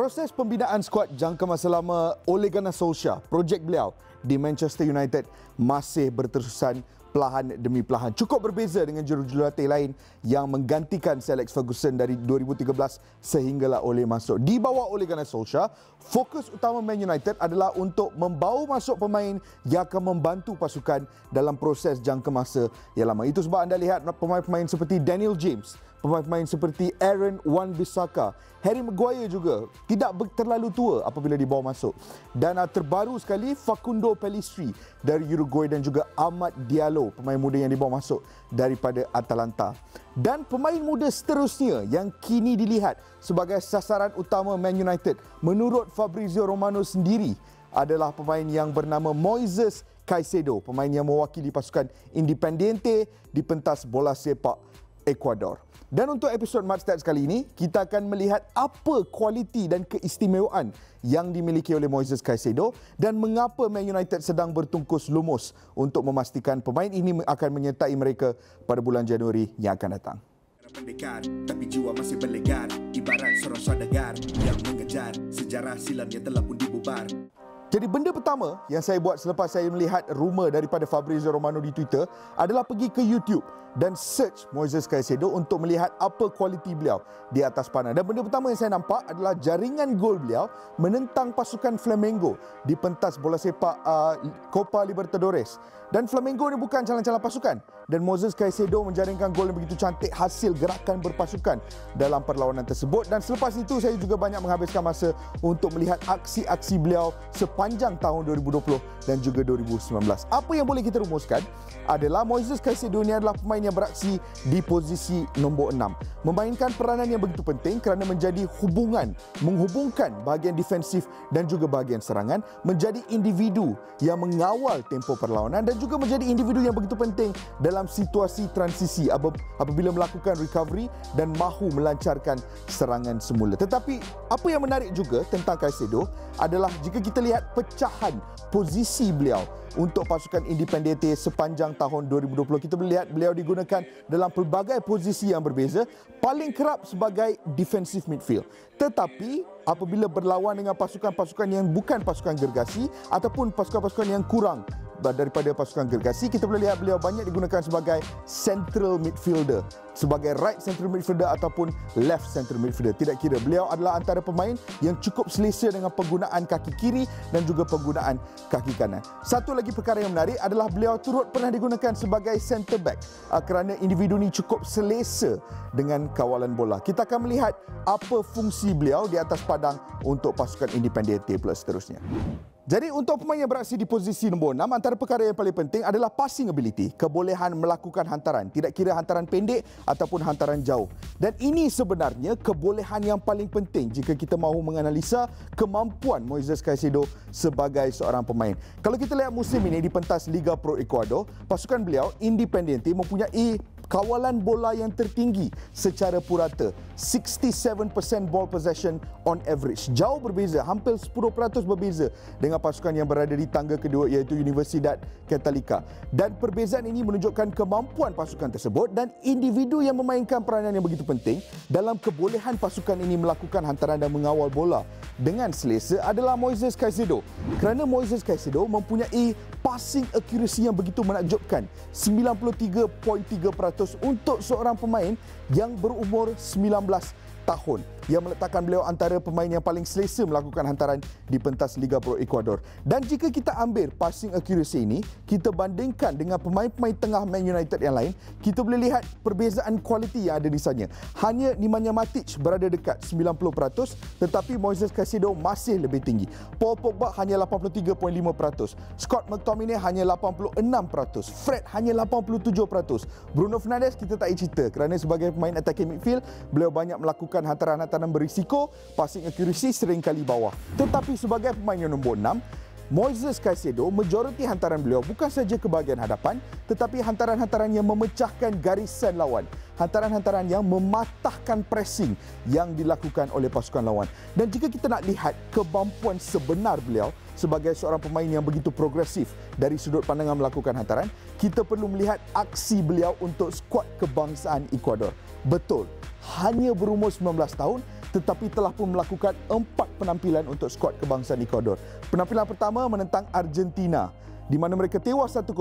Proses pembinaan skuad jangka masa lama Ole Gunnar Solskjaer, projek beliau di Manchester United masih berterusan pelahan demi pelahan. Cukup berbeza dengan jurujurulatih lain yang menggantikan Sir Alex Ferguson dari 2013 sehinggalah Ole masuk. Di bawah Ole Gunnar Solskjaer, fokus utama Man United adalah untuk membawa masuk pemain yang akan membantu pasukan dalam proses jangka masa yang lama. Itu sebab anda lihat pemain-pemain seperti Daniel James, pemain-pemain seperti Aaron Wan-Bissaka, Harry Maguire juga tidak terlalu tua apabila dibawa masuk. Dan terbaru sekali Facundo Pellistri dari Uruguay dan juga Ahmad Diallo, pemain muda yang dibawa masuk daripada Atalanta. Dan pemain muda seterusnya yang kini dilihat sebagai sasaran utama Man United menurut Fabrizio Romano sendiri adalah pemain yang bernama Moises Caicedo, pemain yang mewakili pasukan Independiente di pentas bola sepak Ecuador. Dan untuk episod Match Stats kali ini, kita akan melihat apa kualiti dan keistimewaan yang dimiliki oleh Moises Caicedo dan mengapa Man United sedang bertungkus lumus untuk memastikan pemain ini akan menyertai mereka pada bulan Januari yang akan datang. Pendekar, tapi jiwa masih berlegar. Ibarat seorang saudagar yang mengejar. Sejarah silam yang telah pun dibubar jadi benda pertama yang saya buat selepas saya melihat rumor daripada Fabrizio Romano di Twitter adalah pergi ke YouTube dan search Moises Caicedo untuk melihat apa kualiti beliau di atas panah. Dan benda pertama yang saya nampak adalah jaringan gol beliau menentang pasukan Flamengo di pentas bola sepak uh, Copa Libertadores. Dan Flamengo ni bukan calon-calon pasukan. Dan Moses Caicedo menjaringkan gol yang begitu cantik hasil gerakan berpasukan dalam perlawanan tersebut. Dan selepas itu saya juga banyak menghabiskan masa untuk melihat aksi-aksi beliau sepanjang tahun 2020 dan juga 2019. Apa yang boleh kita rumuskan adalah Moises Caicedo ini adalah pemain yang beraksi di posisi nombor 6. Memainkan peranan yang begitu penting kerana menjadi hubungan, menghubungkan bahagian defensif dan juga bahagian serangan menjadi individu yang mengawal tempo perlawanan dan juga menjadi individu yang begitu penting dalam situasi transisi apabila melakukan recovery dan mahu melancarkan serangan semula. Tetapi apa yang menarik juga tentang Caicedo adalah jika kita lihat pecahan posisi beliau untuk pasukan Independiente sepanjang tahun 2020 kita melihat beliau digunakan dalam pelbagai posisi yang berbeza paling kerap sebagai defensive midfield. Tetapi apabila berlawan dengan pasukan-pasukan yang bukan pasukan gergasi ataupun pasukan-pasukan yang kurang daripada pasukan gergasi kita boleh lihat beliau banyak digunakan sebagai central midfielder sebagai right central midfielder ataupun left central midfielder. Tidak kira beliau adalah antara pemain yang cukup selesa dengan penggunaan kaki kiri dan juga penggunaan kaki kanan. Satu lagi perkara yang menarik adalah beliau turut pernah digunakan sebagai centre back uh, kerana individu ini cukup selesa dengan kawalan bola. Kita akan melihat apa fungsi beliau di atas padang untuk pasukan Independiente plus seterusnya. Jadi untuk pemain yang beraksi di posisi nombor 6, antara perkara yang paling penting adalah passing ability, kebolehan melakukan hantaran, tidak kira hantaran pendek ataupun hantaran jauh. Dan ini sebenarnya kebolehan yang paling penting jika kita mahu menganalisa kemampuan Moises Caicedo sebagai seorang pemain. Kalau kita lihat musim ini di pentas Liga Pro Ecuador, pasukan beliau Independiente mempunyai kawalan bola yang tertinggi secara purata 67% ball possession on average jauh berbeza hampir 10% berbeza dengan pasukan yang berada di tangga kedua iaitu Universidad Católica dan perbezaan ini menunjukkan kemampuan pasukan tersebut dan individu yang memainkan peranan yang begitu penting dalam kebolehan pasukan ini melakukan hantaran dan mengawal bola dengan selesa adalah Moises Caicedo. Kerana Moises Caicedo mempunyai passing accuracy yang begitu menakjubkan 93.3% untuk seorang pemain yang berumur 19 tahun yang meletakkan beliau antara pemain yang paling selesa melakukan hantaran di pentas Liga Pro Ecuador. Dan jika kita ambil passing accuracy ini, kita bandingkan dengan pemain-pemain tengah Man United yang lain, kita boleh lihat perbezaan kualiti yang ada di sana. Hanya Nemanja Matic berada dekat 90%, tetapi Moises Caicedo masih lebih tinggi. Paul Pogba hanya 83.5%, Scott McTominay hanya 86%, Fred hanya 87%. Bruno Fernandes kita tak cerita kerana sebagai pemain attacking midfield, beliau banyak melakukan hantaran-hantaran pertahanan berisiko, passing accuracy sering kali bawah. Tetapi sebagai pemain yang nombor 6, Moises Caicedo, majoriti hantaran beliau bukan saja ke bahagian hadapan, tetapi hantaran-hantaran yang memecahkan garisan lawan. Hantaran-hantaran yang mematahkan pressing yang dilakukan oleh pasukan lawan. Dan jika kita nak lihat kemampuan sebenar beliau sebagai seorang pemain yang begitu progresif dari sudut pandangan melakukan hantaran, kita perlu melihat aksi beliau untuk skuad kebangsaan Ecuador. Betul, hanya berumur 19 tahun tetapi telah pun melakukan empat penampilan untuk skuad kebangsaan Ecuador. Penampilan pertama menentang Argentina di mana mereka tewas 1-0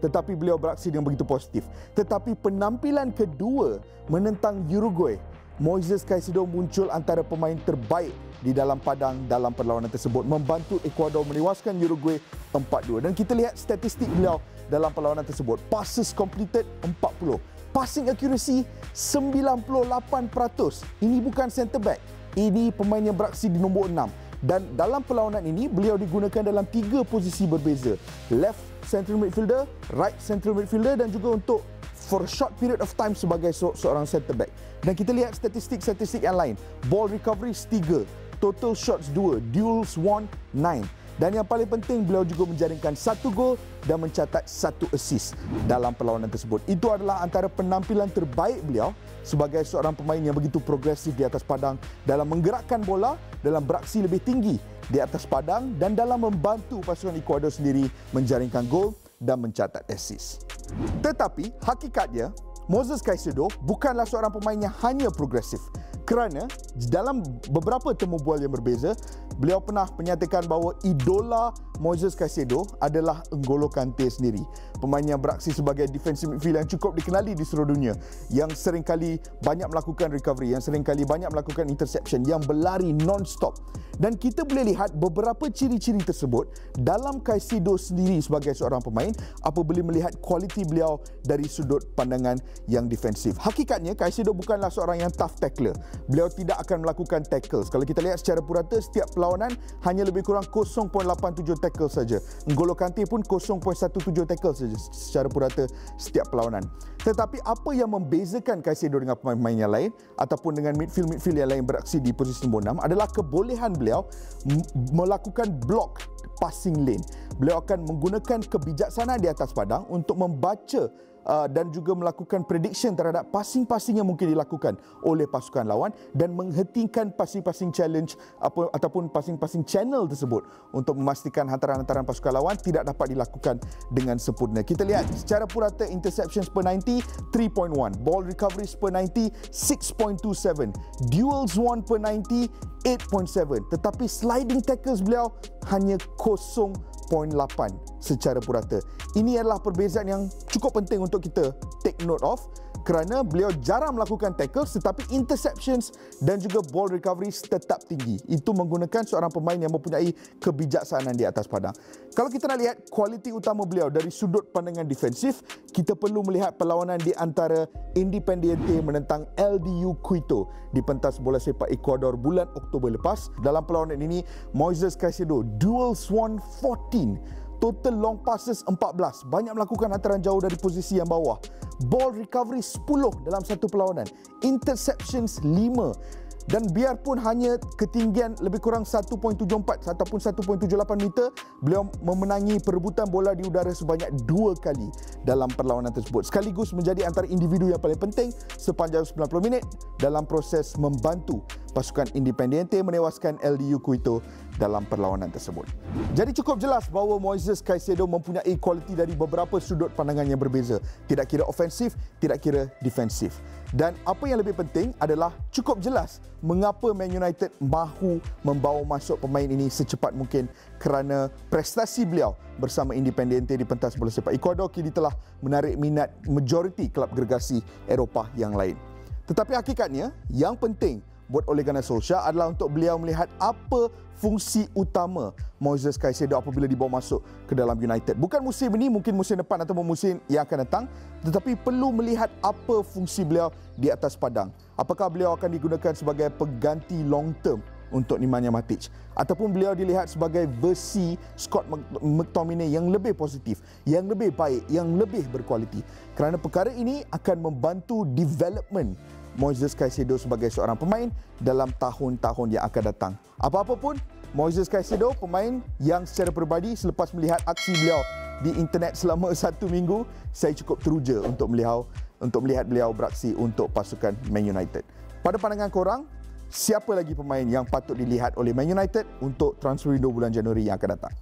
tetapi beliau beraksi dengan begitu positif. Tetapi penampilan kedua menentang Uruguay Moises Caicedo muncul antara pemain terbaik di dalam padang dalam perlawanan tersebut membantu Ecuador menewaskan Uruguay 4-2 dan kita lihat statistik beliau dalam perlawanan tersebut passes completed 40 passing accuracy 98% ini bukan centre back ini pemain yang beraksi di nombor 6 dan dalam perlawanan ini beliau digunakan dalam tiga posisi berbeza left central midfielder right central midfielder dan juga untuk for short period of time sebagai seorang centre back. Dan kita lihat statistik-statistik yang lain. Ball recovery 3, total shots 2, duels 1, 9. Dan yang paling penting beliau juga menjaringkan satu gol dan mencatat satu assist dalam perlawanan tersebut. Itu adalah antara penampilan terbaik beliau sebagai seorang pemain yang begitu progresif di atas padang dalam menggerakkan bola, dalam beraksi lebih tinggi di atas padang dan dalam membantu pasukan Ecuador sendiri menjaringkan gol dan mencatat assist. Tetapi hakikatnya Moses Caicedo bukanlah seorang pemain yang hanya progresif kerana dalam beberapa temu bual yang berbeza beliau pernah menyatakan bahawa idola Moises Caicedo adalah N'Golo Kante sendiri. Pemain yang beraksi sebagai defensive midfield yang cukup dikenali di seluruh dunia. Yang seringkali banyak melakukan recovery, yang seringkali banyak melakukan interception, yang berlari non-stop. Dan kita boleh lihat beberapa ciri-ciri tersebut dalam Caicedo sendiri sebagai seorang pemain apabila melihat kualiti beliau dari sudut pandangan yang defensif. Hakikatnya Caicedo bukanlah seorang yang tough tackler. Beliau tidak akan melakukan tackles. Kalau kita lihat secara purata setiap perlawanan hanya lebih kurang 0.87 tackle saja. N'Golo Kante pun 0.17 tackle saja secara purata setiap perlawanan. Tetapi apa yang membezakan Caicedo dengan pemain-pemain yang lain ataupun dengan midfield-midfield yang lain beraksi di posisi nombor 6 adalah kebolehan beliau melakukan block passing lane. Beliau akan menggunakan kebijaksanaan di atas padang untuk membaca uh, dan juga melakukan prediction terhadap passing-passing yang mungkin dilakukan oleh pasukan lawan dan menghentikan passing-passing challenge apa, ataupun passing-passing channel tersebut untuk memastikan hantaran-hantaran pasukan lawan tidak dapat dilakukan dengan sempurna. Kita lihat secara purata interceptions per 90 3.1, ball recoveries per 90 6.27, duels won per 90 8.7 tetapi sliding tackles beliau hanya 0.8 secara purata. Ini adalah perbezaan yang cukup penting untuk kita take note of kerana beliau jarang melakukan tackles tetapi interceptions dan juga ball recoveries tetap tinggi. Itu menggunakan seorang pemain yang mempunyai kebijaksanaan di atas padang. Kalau kita nak lihat kualiti utama beliau dari sudut pandangan defensif, kita perlu melihat perlawanan di antara Independiente menentang LDU Quito di pentas bola sepak Ecuador bulan Oktober lepas. Dalam perlawanan ini, Moises Caicedo dual swan 14 Total long passes 14. Banyak melakukan hantaran jauh dari posisi yang bawah. Ball recovery 10 dalam satu perlawanan. Interceptions 5 dan biarpun hanya ketinggian lebih kurang 1.74 ataupun 1.78 meter beliau memenangi perebutan bola di udara sebanyak dua kali dalam perlawanan tersebut sekaligus menjadi antara individu yang paling penting sepanjang 90 minit dalam proses membantu pasukan Independiente menewaskan LDU Quito dalam perlawanan tersebut. Jadi cukup jelas bahawa Moises Caicedo mempunyai kualiti dari beberapa sudut pandangan yang berbeza. Tidak kira ofensif, tidak kira defensif. Dan apa yang lebih penting adalah cukup jelas mengapa Man United mahu membawa masuk pemain ini secepat mungkin kerana prestasi beliau bersama Independiente di pentas bola sepak Ecuador kini telah menarik minat majoriti kelab gergasi Eropah yang lain. Tetapi hakikatnya yang penting buat Ole Gunnar Solskjaer adalah untuk beliau melihat apa fungsi utama Moises Caicedo apabila dibawa masuk ke dalam United. Bukan musim ini, mungkin musim depan atau musim yang akan datang, tetapi perlu melihat apa fungsi beliau di atas padang. Apakah beliau akan digunakan sebagai pengganti long term untuk Nemanja Matic ataupun beliau dilihat sebagai versi Scott McTominay yang lebih positif, yang lebih baik, yang lebih berkualiti. Kerana perkara ini akan membantu development Moises Caicedo sebagai seorang pemain dalam tahun-tahun yang akan datang. Apa-apa pun, Moises Caicedo pemain yang secara peribadi selepas melihat aksi beliau di internet selama satu minggu, saya cukup teruja untuk melihat untuk melihat beliau beraksi untuk pasukan Man United. Pada pandangan korang, siapa lagi pemain yang patut dilihat oleh Man United untuk transfer window bulan Januari yang akan datang?